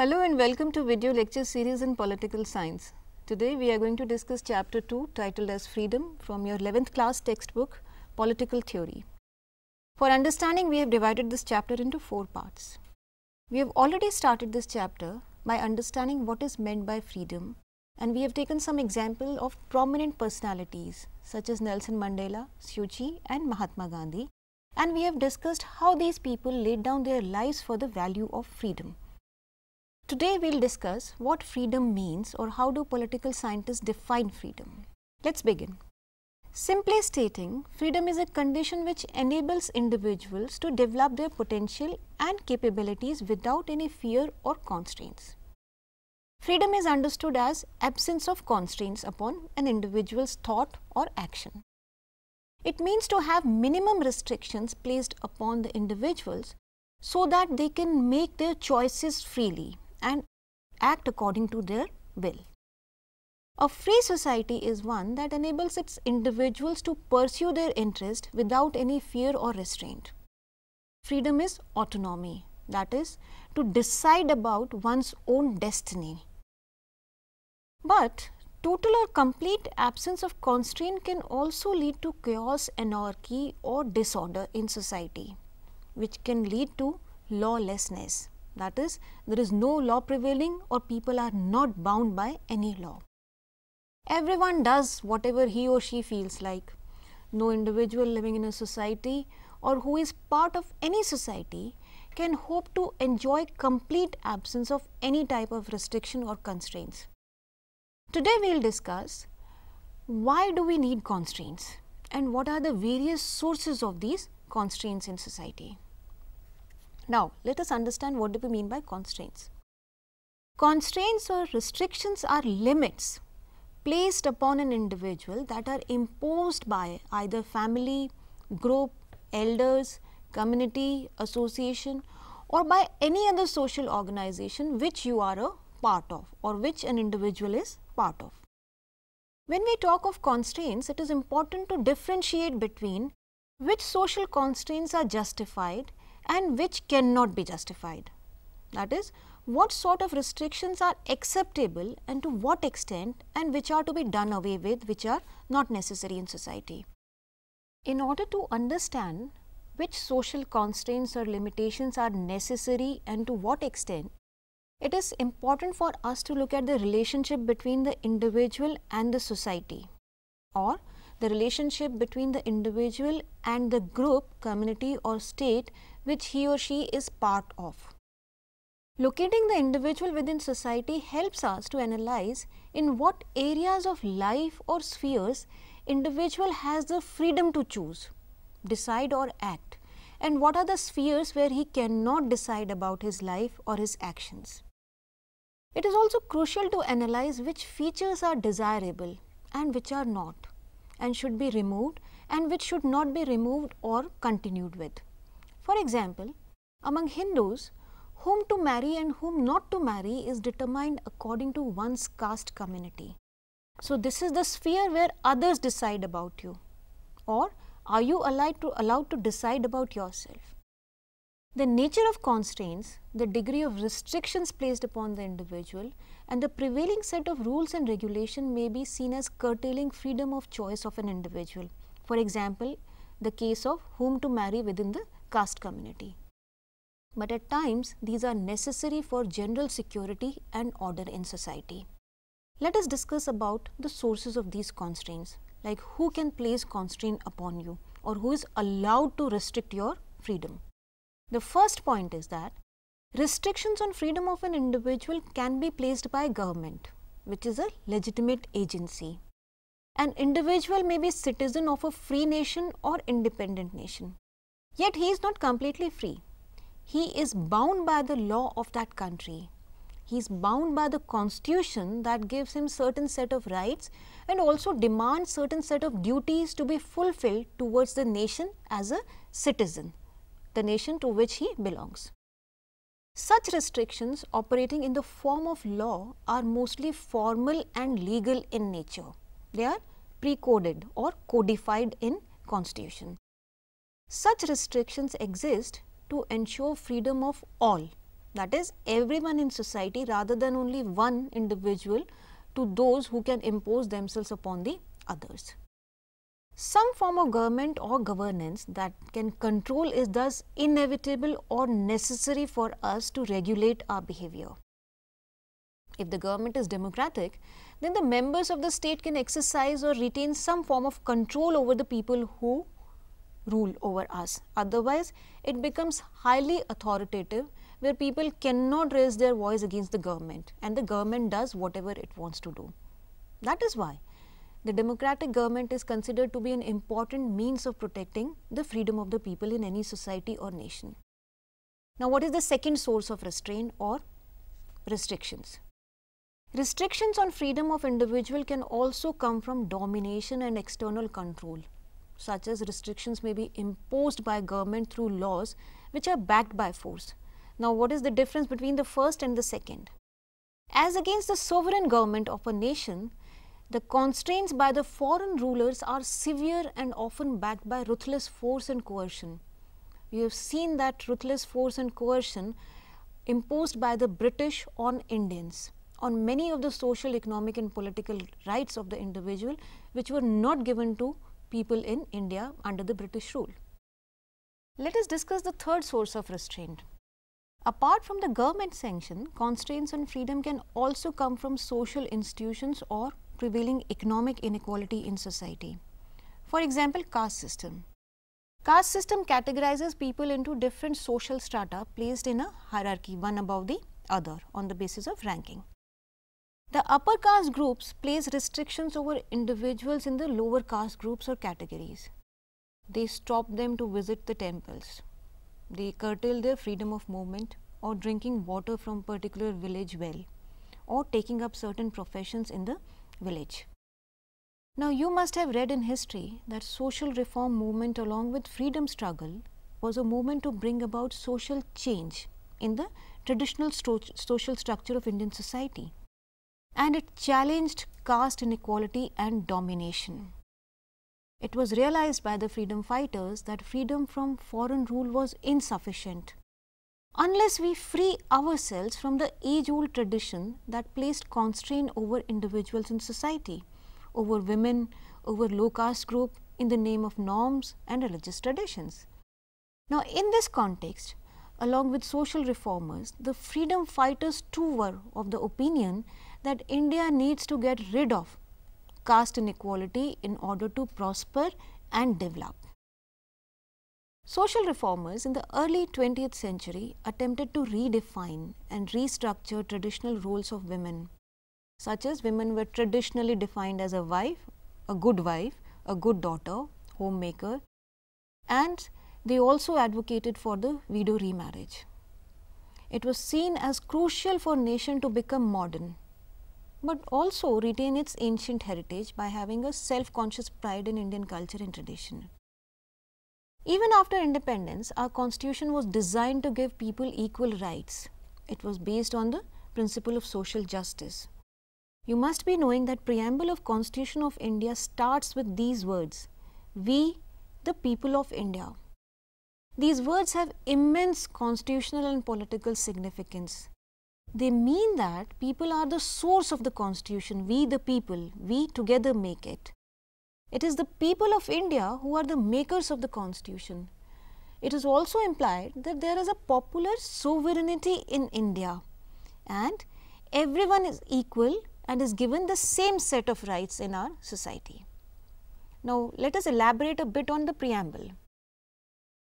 Hello and welcome to video lecture series in political science. Today we are going to discuss chapter 2 titled as freedom from your 11th class textbook political theory. For understanding we have divided this chapter into four parts. We have already started this chapter by understanding what is meant by freedom and we have taken some example of prominent personalities such as Nelson Mandela, Suu Kyi and Mahatma Gandhi and we have discussed how these people laid down their lives for the value of freedom. Today we will discuss what freedom means or how do political scientists define freedom. Let's begin. Simply stating, freedom is a condition which enables individuals to develop their potential and capabilities without any fear or constraints. Freedom is understood as absence of constraints upon an individual's thought or action. It means to have minimum restrictions placed upon the individuals so that they can make their choices freely and act according to their will. A free society is one that enables its individuals to pursue their interest without any fear or restraint. Freedom is autonomy, that is, to decide about one's own destiny. But total or complete absence of constraint can also lead to chaos, anarchy or disorder in society, which can lead to lawlessness. That is, there is no law prevailing or people are not bound by any law. Everyone does whatever he or she feels like. No individual living in a society or who is part of any society can hope to enjoy complete absence of any type of restriction or constraints. Today we will discuss why do we need constraints and what are the various sources of these constraints in society. Now, let us understand what do we mean by constraints. Constraints or restrictions are limits placed upon an individual that are imposed by either family, group, elders, community, association or by any other social organization which you are a part of or which an individual is part of. When we talk of constraints, it is important to differentiate between which social constraints are justified and which cannot be justified. That is, what sort of restrictions are acceptable and to what extent and which are to be done away with which are not necessary in society. In order to understand which social constraints or limitations are necessary and to what extent, it is important for us to look at the relationship between the individual and the society or the relationship between the individual and the group, community or state which he or she is part of. Locating the individual within society helps us to analyze in what areas of life or spheres individual has the freedom to choose, decide or act and what are the spheres where he cannot decide about his life or his actions. It is also crucial to analyze which features are desirable and which are not and should be removed and which should not be removed or continued with. For example, among Hindus, whom to marry and whom not to marry is determined according to one's caste community. So, this is the sphere where others decide about you or are you allowed to, allowed to decide about yourself. The nature of constraints, the degree of restrictions placed upon the individual and the prevailing set of rules and regulation may be seen as curtailing freedom of choice of an individual. For example, the case of whom to marry within the caste community. But at times, these are necessary for general security and order in society. Let us discuss about the sources of these constraints, like who can place constraint upon you or who is allowed to restrict your freedom. The first point is that restrictions on freedom of an individual can be placed by government, which is a legitimate agency. An individual may be citizen of a free nation or independent nation. Yet he is not completely free. He is bound by the law of that country. He is bound by the constitution that gives him certain set of rights and also demands certain set of duties to be fulfilled towards the nation as a citizen the nation to which he belongs. Such restrictions operating in the form of law are mostly formal and legal in nature They are pre-coded or codified in constitution. Such restrictions exist to ensure freedom of all that is everyone in society rather than only one individual to those who can impose themselves upon the others. Some form of government or governance that can control is thus inevitable or necessary for us to regulate our behavior. If the government is democratic, then the members of the state can exercise or retain some form of control over the people who rule over us. Otherwise, it becomes highly authoritative where people cannot raise their voice against the government and the government does whatever it wants to do. That is why the democratic government is considered to be an important means of protecting the freedom of the people in any society or nation. Now, what is the second source of restraint or restrictions? Restrictions on freedom of individual can also come from domination and external control, such as restrictions may be imposed by government through laws which are backed by force. Now, what is the difference between the first and the second? As against the sovereign government of a nation, the constraints by the foreign rulers are severe and often backed by ruthless force and coercion. We have seen that ruthless force and coercion imposed by the British on Indians on many of the social, economic and political rights of the individual which were not given to people in India under the British rule. Let us discuss the third source of restraint. Apart from the government sanction, constraints on freedom can also come from social institutions or prevailing economic inequality in society. For example, caste system. Caste system categorizes people into different social strata placed in a hierarchy one above the other on the basis of ranking. The upper caste groups place restrictions over individuals in the lower caste groups or categories. They stop them to visit the temples. They curtail their freedom of movement or drinking water from particular village well or taking up certain professions in the village. Now you must have read in history that social reform movement along with freedom struggle was a movement to bring about social change in the traditional social structure of Indian society and it challenged caste inequality and domination. It was realized by the freedom fighters that freedom from foreign rule was insufficient. Unless we free ourselves from the age old tradition that placed constraint over individuals in society, over women, over low caste group in the name of norms and religious traditions. Now, in this context, along with social reformers, the freedom fighters too were of the opinion that India needs to get rid of caste inequality in order to prosper and develop. Social reformers in the early 20th century attempted to redefine and restructure traditional roles of women, such as women were traditionally defined as a wife, a good wife, a good daughter, homemaker, and they also advocated for the widow remarriage. It was seen as crucial for nation to become modern but also retain its ancient heritage by having a self-conscious pride in Indian culture and tradition. Even after independence, our constitution was designed to give people equal rights. It was based on the principle of social justice. You must be knowing that preamble of Constitution of India starts with these words, we the people of India. These words have immense constitutional and political significance they mean that people are the source of the constitution, we the people, we together make it. It is the people of India who are the makers of the constitution. It is also implied that there is a popular sovereignty in India and everyone is equal and is given the same set of rights in our society. Now, let us elaborate a bit on the preamble.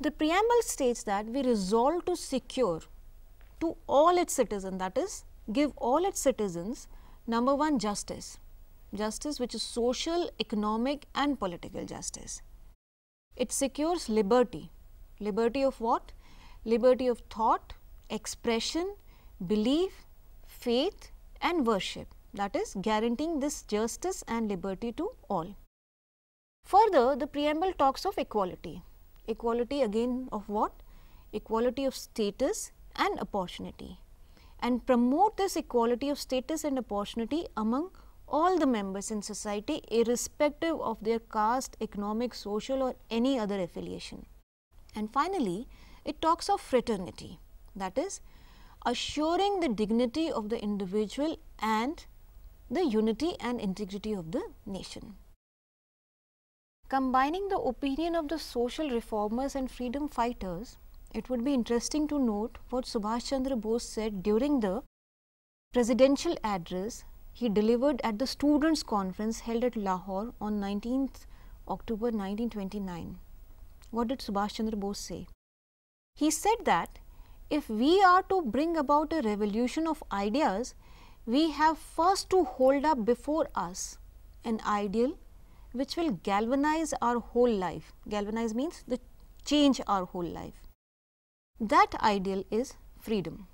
The preamble states that we resolve to secure to all its citizens that is give all its citizens number one justice, justice which is social, economic and political justice. It secures liberty, liberty of what? Liberty of thought, expression, belief, faith and worship that is guaranteeing this justice and liberty to all. Further, the preamble talks of equality. Equality again of what? Equality of status, and opportunity and promote this equality of status and opportunity among all the members in society irrespective of their caste, economic, social or any other affiliation. And finally, it talks of fraternity that is assuring the dignity of the individual and the unity and integrity of the nation. Combining the opinion of the social reformers and freedom fighters, it would be interesting to note what Subhash Chandra Bose said during the presidential address he delivered at the students conference held at Lahore on 19th October 1929. What did Subhash Chandra Bose say? He said that if we are to bring about a revolution of ideas, we have first to hold up before us an ideal which will galvanize our whole life. Galvanize means the change our whole life. That ideal is freedom.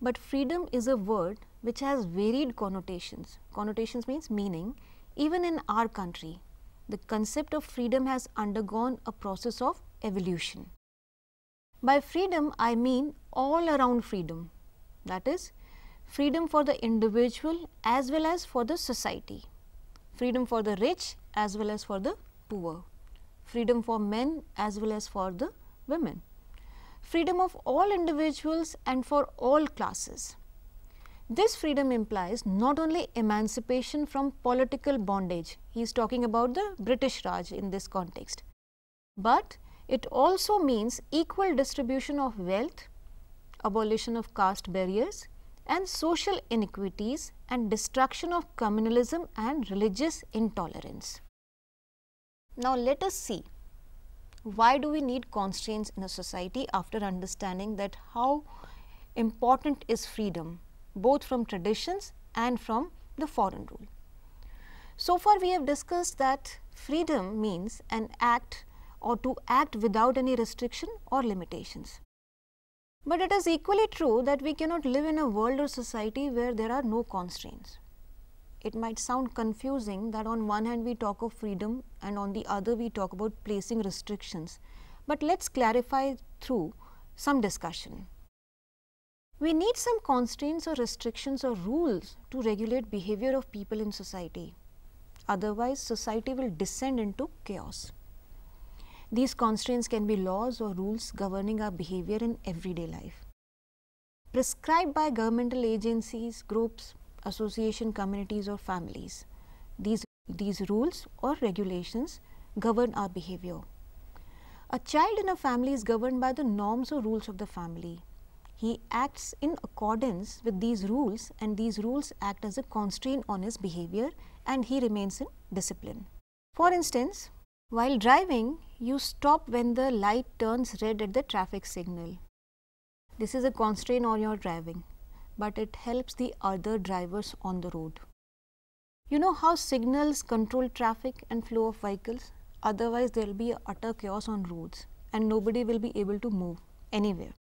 But freedom is a word which has varied connotations. Connotations means meaning. Even in our country, the concept of freedom has undergone a process of evolution. By freedom, I mean all around freedom. That is, freedom for the individual as well as for the society, freedom for the rich as well as for the poor, freedom for men as well as for the women freedom of all individuals and for all classes. This freedom implies not only emancipation from political bondage, he is talking about the British Raj in this context, but it also means equal distribution of wealth, abolition of caste barriers and social inequities and destruction of communalism and religious intolerance. Now, let us see why do we need constraints in a society after understanding that how important is freedom both from traditions and from the foreign rule. So far we have discussed that freedom means an act or to act without any restriction or limitations. But it is equally true that we cannot live in a world or society where there are no constraints it might sound confusing that on one hand we talk of freedom and on the other we talk about placing restrictions, but let us clarify through some discussion. We need some constraints or restrictions or rules to regulate behavior of people in society. Otherwise, society will descend into chaos. These constraints can be laws or rules governing our behavior in everyday life. Prescribed by governmental agencies, groups, association communities or families. These, these rules or regulations govern our behavior. A child in a family is governed by the norms or rules of the family. He acts in accordance with these rules and these rules act as a constraint on his behavior and he remains in discipline. For instance, while driving, you stop when the light turns red at the traffic signal. This is a constraint on your driving but it helps the other drivers on the road. You know how signals control traffic and flow of vehicles? Otherwise, there will be utter chaos on roads and nobody will be able to move anywhere.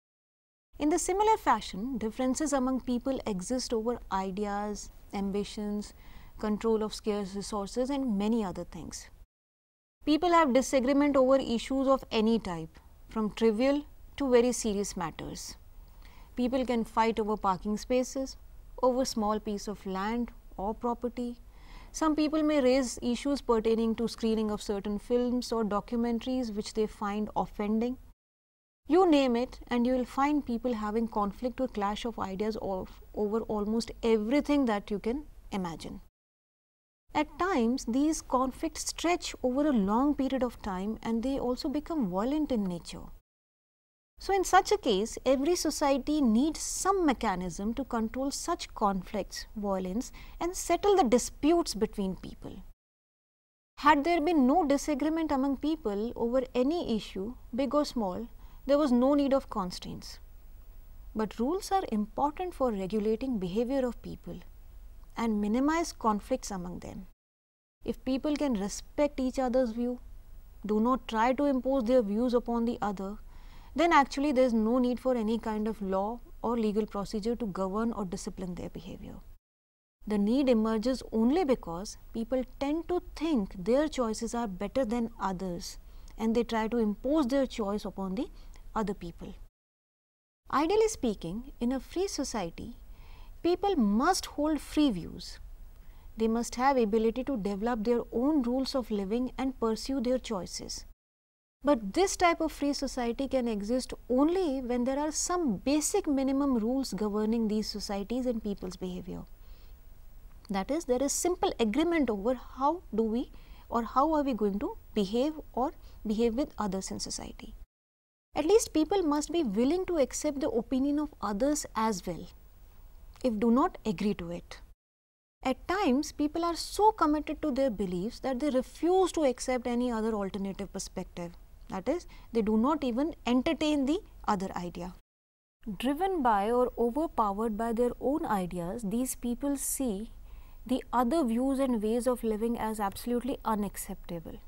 In the similar fashion, differences among people exist over ideas, ambitions, control of scarce resources and many other things. People have disagreement over issues of any type, from trivial to very serious matters. People can fight over parking spaces, over small piece of land or property. Some people may raise issues pertaining to screening of certain films or documentaries which they find offending. You name it and you will find people having conflict or clash of ideas of, over almost everything that you can imagine. At times, these conflicts stretch over a long period of time and they also become violent in nature. So, in such a case, every society needs some mechanism to control such conflicts, violence and settle the disputes between people. Had there been no disagreement among people over any issue, big or small, there was no need of constraints. But rules are important for regulating behavior of people and minimize conflicts among them. If people can respect each other's view, do not try to impose their views upon the other, then actually there is no need for any kind of law or legal procedure to govern or discipline their behavior. The need emerges only because people tend to think their choices are better than others and they try to impose their choice upon the other people. Ideally speaking, in a free society, people must hold free views. they must have ability to develop their own rules of living and pursue their choices. But this type of free society can exist only when there are some basic minimum rules governing these societies and people's behavior. That is, there is simple agreement over how do we or how are we going to behave or behave with others in society. At least people must be willing to accept the opinion of others as well, if do not agree to it. At times, people are so committed to their beliefs that they refuse to accept any other alternative perspective. That is, they do not even entertain the other idea. Driven by or overpowered by their own ideas, these people see the other views and ways of living as absolutely unacceptable.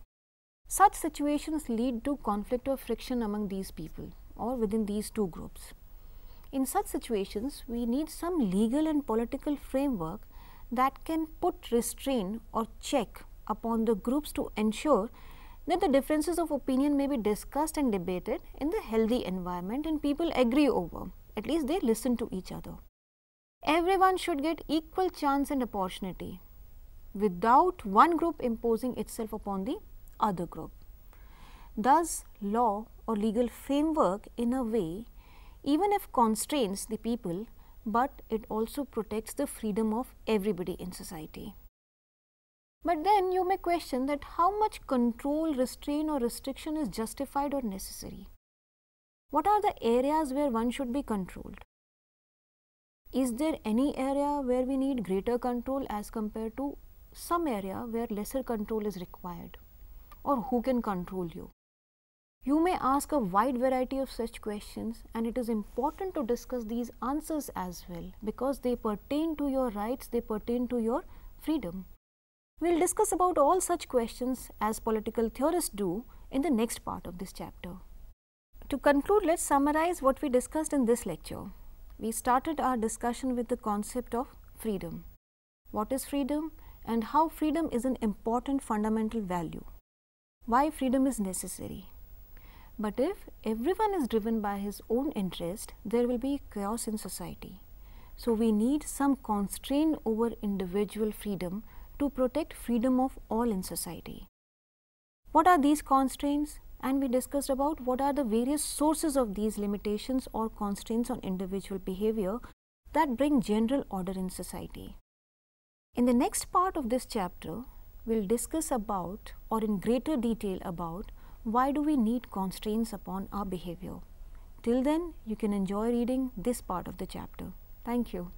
Such situations lead to conflict or friction among these people or within these two groups. In such situations, we need some legal and political framework that can put restraint or check upon the groups to ensure that the differences of opinion may be discussed and debated in the healthy environment and people agree over, at least they listen to each other. Everyone should get equal chance and opportunity without one group imposing itself upon the other group. Thus, law or legal framework in a way even if constrains the people, but it also protects the freedom of everybody in society. But then you may question that how much control, restraint or restriction is justified or necessary. What are the areas where one should be controlled? Is there any area where we need greater control as compared to some area where lesser control is required? Or who can control you? You may ask a wide variety of such questions and it is important to discuss these answers as well because they pertain to your rights, they pertain to your freedom. We will discuss about all such questions as political theorists do in the next part of this chapter. To conclude, let us summarize what we discussed in this lecture. We started our discussion with the concept of freedom. What is freedom and how freedom is an important fundamental value why freedom is necessary. But if everyone is driven by his own interest, there will be chaos in society. So, we need some constraint over individual freedom to protect freedom of all in society. What are these constraints? And we discussed about what are the various sources of these limitations or constraints on individual behavior that bring general order in society. In the next part of this chapter, we'll discuss about or in greater detail about why do we need constraints upon our behavior. Till then, you can enjoy reading this part of the chapter. Thank you.